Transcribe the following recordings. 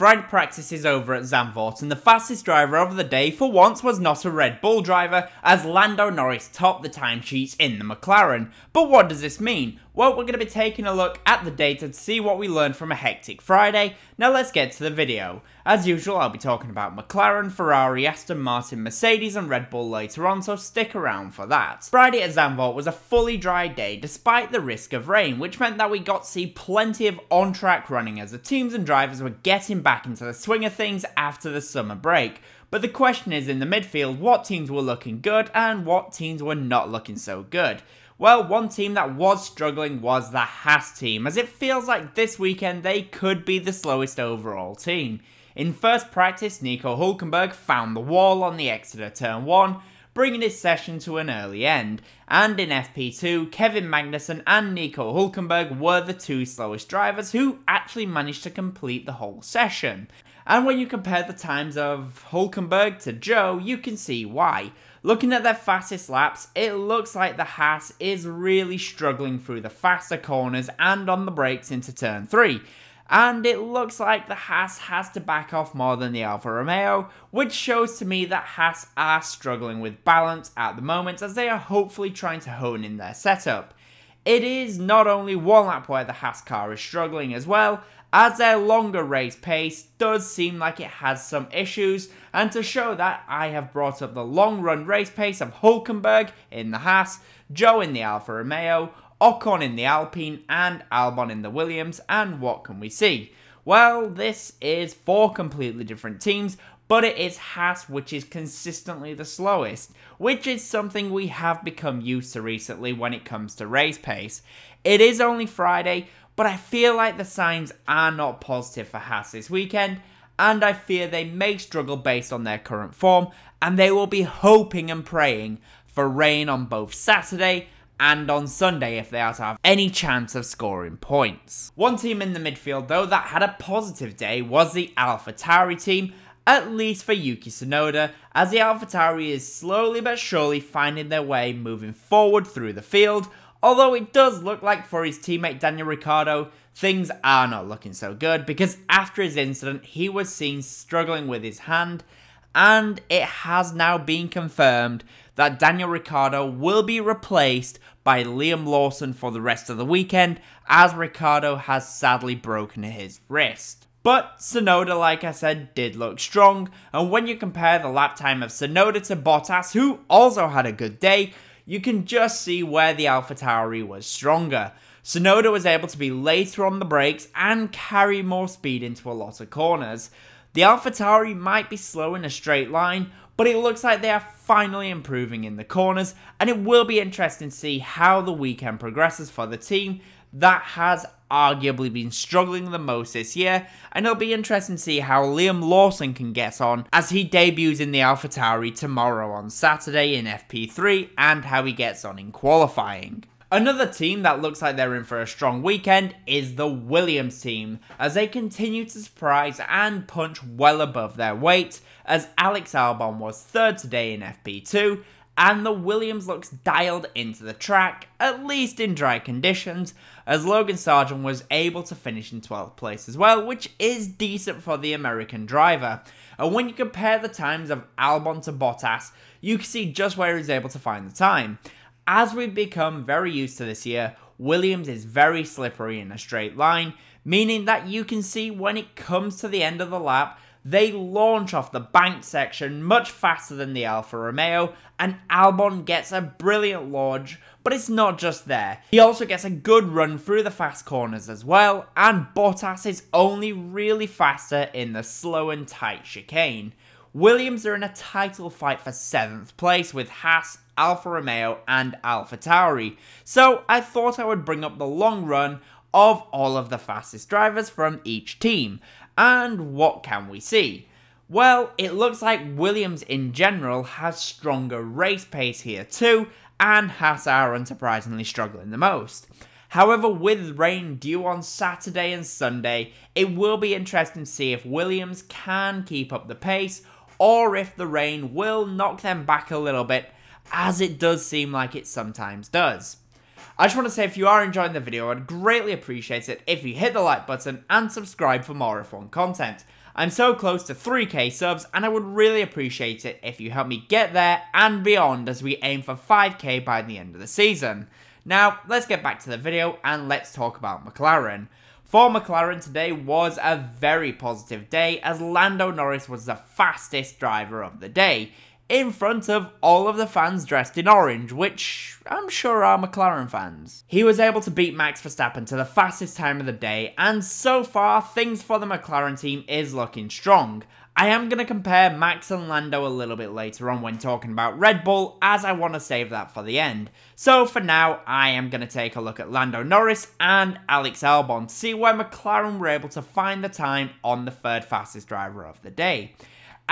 Friday practice is over at Zandvoort and the fastest driver of the day for once was not a Red Bull driver as Lando Norris topped the timesheets in the McLaren. But what does this mean? Well, we're going to be taking a look at the data to see what we learned from a hectic Friday. Now let's get to the video. As usual, I'll be talking about McLaren, Ferrari, Aston Martin, Mercedes and Red Bull later on, so stick around for that. Friday at Zandvoort was a fully dry day despite the risk of rain, which meant that we got to see plenty of on-track running as the teams and drivers were getting back into the swing of things after the summer break. But the question is in the midfield, what teams were looking good and what teams were not looking so good? Well, one team that was struggling was the Haas team, as it feels like this weekend they could be the slowest overall team. In first practice, Nico Hulkenberg found the wall on the Exeter turn 1, bringing his session to an early end, and in FP2, Kevin Magnussen and Nico Hulkenberg were the two slowest drivers who actually managed to complete the whole session. And when you compare the times of Hulkenberg to Zhou, you can see why. Looking at their fastest laps, it looks like the Haas is really struggling through the faster corners and on the brakes into turn 3. And it looks like the Haas has to back off more than the Alfa Romeo, which shows to me that Haas are struggling with balance at the moment as they are hopefully trying to hone in their setup. It is not only one lap where the Haas car is struggling as well, as their longer race pace does seem like it has some issues, and to show that, I have brought up the long run race pace of Hulkenberg in the Haas, Zhou in the Alfa Romeo, Ocon in the Alpine, and Albon in the Williams, and what can we see? Well, this is four completely different teams, but it is Haas which is consistently the slowest, which is something we have become used to recently when it comes to race pace. It is only Friday, but I feel like the signs are not positive for Haas this weekend, and I fear they may struggle based on their current form, and they will be hoping and praying for rain on both Saturday and on Sunday if they are to have any chance of scoring points. One team in the midfield though that had a positive day was the AlphaTauri team, at least for Yuki Tsunoda, as the AlphaTauri is slowly but surely finding their way moving forward through the field, Although it does look like for his teammate Daniel Ricciardo, things are not looking so good because after his incident, he was seen struggling with his hand, and it has now been confirmed that Daniel Ricciardo will be replaced by Liam Lawson for the rest of the weekend, as Ricciardo has sadly broken his wrist. But Tsunoda, like I said, did look strong, and when you compare the lap time of Tsunoda to Bottas, who also had a good day, you can just see where the AlphaTauri was stronger. Tsunoda was able to be later on the brakes and carry more speed into a lot of corners. The AlphaTauri might be slow in a straight line, but it looks like they are finally improving in the corners, and it will be interesting to see how the weekend progresses for the team that has arguably been struggling the most this year, and it'll be interesting to see how Liam Lawson can get on as he debuts in the AlphaTauri tomorrow on Saturday in FP3 and how he gets on in qualifying. Another team that looks like they're in for a strong weekend is the Williams team, as they continue to surprise and punch well above their weight, as Alex Albon was third today in FP2, and the Williams looks dialed into the track, at least in dry conditions, as Logan Sargeant was able to finish in 12th place as well, which is decent for the American driver. And when you compare the times of Albon to Bottas, you can see just where he's able to find the time. As we've become very used to this year, Williams is very slippery in a straight line, meaning that you can see when it comes to the end of the lap, they launch off the bank section much faster than the Alfa Romeo, and Albon gets a brilliant launch, but it's not just there. He also gets a good run through the fast corners as well, and Bottas is only really faster in the slow and tight chicane. Williams are in a title fight for 7th place with Haas, Alfa Romeo and AlphaTauri, so I thought I would bring up the long run of all of the fastest drivers from each team. And what can we see? Well, it looks like Williams in general has stronger race pace here too, and Haas are unsurprisingly struggling the most. However, with rain due on Saturday and Sunday, it will be interesting to see if Williams can keep up the pace, or if the rain will knock them back a little bit, as it does seem like it sometimes does. I just want to say if you are enjoying the video, I'd greatly appreciate it if you hit the like button and subscribe for more F1 content. I'm so close to 3k subs and I would really appreciate it if you help me get there and beyond as we aim for 5k by the end of the season. Now, let's get back to the video and let's talk about McLaren. For McLaren today was a very positive day as Lando Norris was the fastest driver of the day in front of all of the fans dressed in orange, which I'm sure are McLaren fans. He was able to beat Max Verstappen to the fastest time of the day, and so far, things for the McLaren team is looking strong. I am going to compare Max and Lando a little bit later on when talking about Red Bull, as I want to save that for the end. So for now, I am going to take a look at Lando Norris and Alex Albon see where McLaren were able to find the time on the third fastest driver of the day.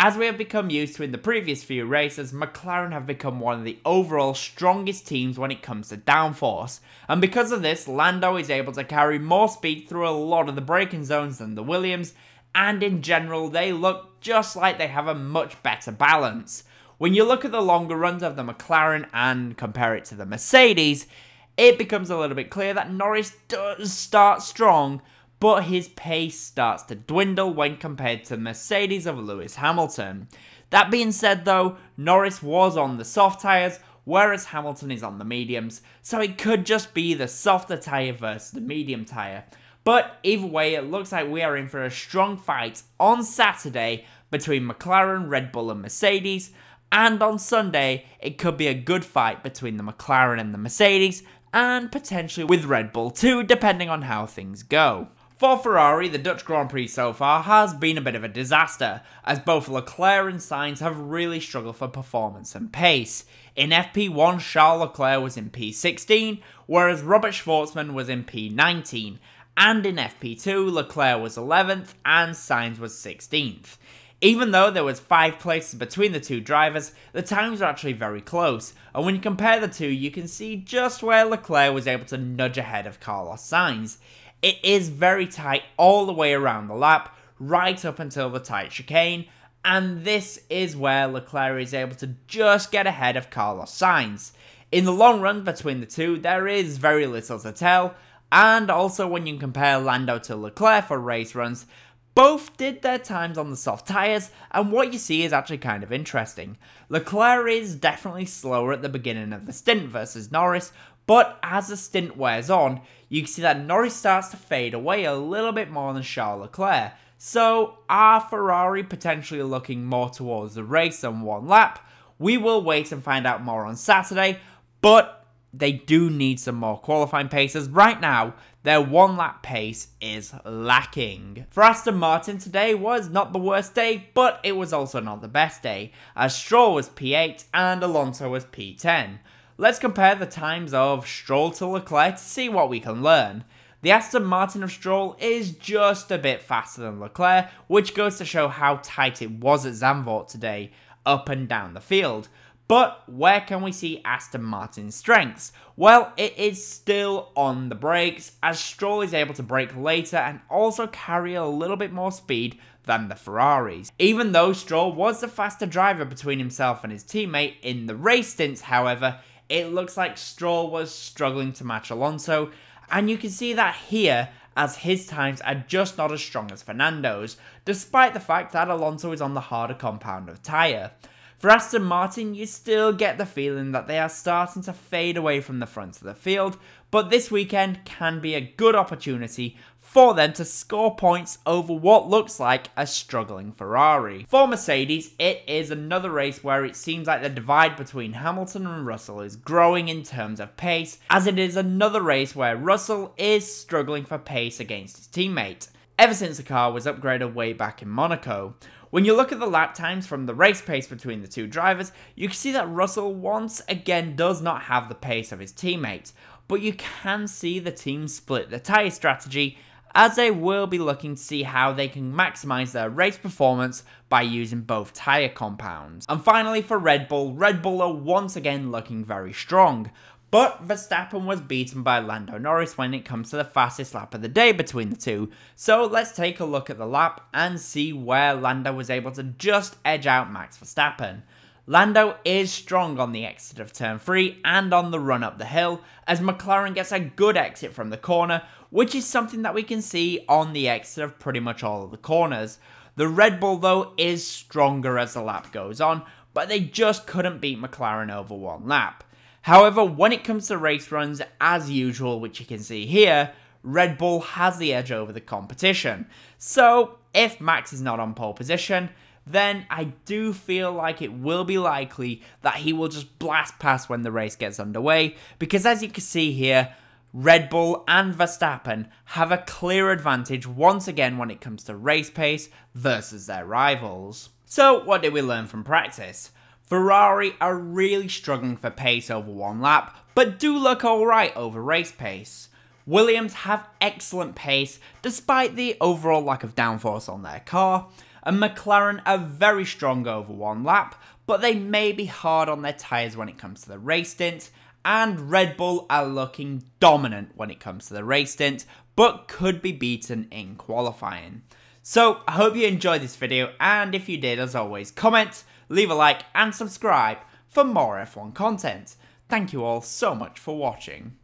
As we have become used to in the previous few races, McLaren have become one of the overall strongest teams when it comes to downforce, and because of this, Lando is able to carry more speed through a lot of the braking zones than the Williams, and in general, they look just like they have a much better balance. When you look at the longer runs of the McLaren and compare it to the Mercedes, it becomes a little bit clear that Norris does start strong, but his pace starts to dwindle when compared to Mercedes of Lewis Hamilton. That being said though, Norris was on the soft tyres, whereas Hamilton is on the mediums, so it could just be the softer tyre versus the medium tyre. But either way, it looks like we are in for a strong fight on Saturday between McLaren, Red Bull and Mercedes, and on Sunday, it could be a good fight between the McLaren and the Mercedes, and potentially with Red Bull too, depending on how things go. For Ferrari, the Dutch Grand Prix so far has been a bit of a disaster, as both Leclerc and Sainz have really struggled for performance and pace. In FP1, Charles Leclerc was in P16, whereas Robert Shwartzman was in P19, and in FP2, Leclerc was 11th and Sainz was 16th. Even though there was 5 places between the two drivers, the times are actually very close, and when you compare the two, you can see just where Leclerc was able to nudge ahead of Carlos Sainz. It is very tight all the way around the lap, right up until the tight chicane, and this is where Leclerc is able to just get ahead of Carlos Sainz. In the long run between the two, there is very little to tell, and also when you compare Lando to Leclerc for race runs, both did their times on the soft tyres, and what you see is actually kind of interesting. Leclerc is definitely slower at the beginning of the stint versus Norris, but as the stint wears on, you can see that Norris starts to fade away a little bit more than Charles Leclerc. So, are Ferrari potentially looking more towards the race than one lap? We will wait and find out more on Saturday, but they do need some more qualifying paces. Right now, their one lap pace is lacking. For Aston Martin, today was not the worst day, but it was also not the best day, as Stroll was P8 and Alonso was P10. Let's compare the times of Stroll to Leclerc to see what we can learn. The Aston Martin of Stroll is just a bit faster than Leclerc, which goes to show how tight it was at Zandvoort today, up and down the field. But where can we see Aston Martin's strengths? Well, it is still on the brakes, as Stroll is able to brake later and also carry a little bit more speed than the Ferraris. Even though Stroll was the faster driver between himself and his teammate in the race stints, however, it looks like Stroll was struggling to match Alonso, and you can see that here as his times are just not as strong as Fernando's, despite the fact that Alonso is on the harder compound of tyre. For Aston Martin, you still get the feeling that they are starting to fade away from the front of the field, but this weekend can be a good opportunity for them to score points over what looks like a struggling Ferrari. For Mercedes, it is another race where it seems like the divide between Hamilton and Russell is growing in terms of pace, as it is another race where Russell is struggling for pace against his teammate, ever since the car was upgraded way back in Monaco. When you look at the lap times from the race pace between the two drivers, you can see that Russell once again does not have the pace of his teammate, but you can see the team split the tyre strategy as they will be looking to see how they can maximise their race performance by using both tyre compounds. And finally for Red Bull, Red Bull are once again looking very strong. But Verstappen was beaten by Lando Norris when it comes to the fastest lap of the day between the two. So let's take a look at the lap and see where Lando was able to just edge out Max Verstappen. Lando is strong on the exit of turn 3 and on the run up the hill, as McLaren gets a good exit from the corner, which is something that we can see on the exit of pretty much all of the corners. The Red Bull though is stronger as the lap goes on, but they just couldn't beat McLaren over one lap. However, when it comes to race runs, as usual, which you can see here, Red Bull has the edge over the competition. So, if Max is not on pole position, then I do feel like it will be likely that he will just blast past when the race gets underway, because as you can see here, Red Bull and Verstappen have a clear advantage once again when it comes to race pace versus their rivals. So, what did we learn from practice? Ferrari are really struggling for pace over one lap, but do look alright over race pace. Williams have excellent pace despite the overall lack of downforce on their car, and McLaren are very strong over one lap, but they may be hard on their tyres when it comes to the race stint, and Red Bull are looking dominant when it comes to the race stint, but could be beaten in qualifying. So, I hope you enjoyed this video, and if you did, as always, comment, leave a like, and subscribe for more F1 content. Thank you all so much for watching.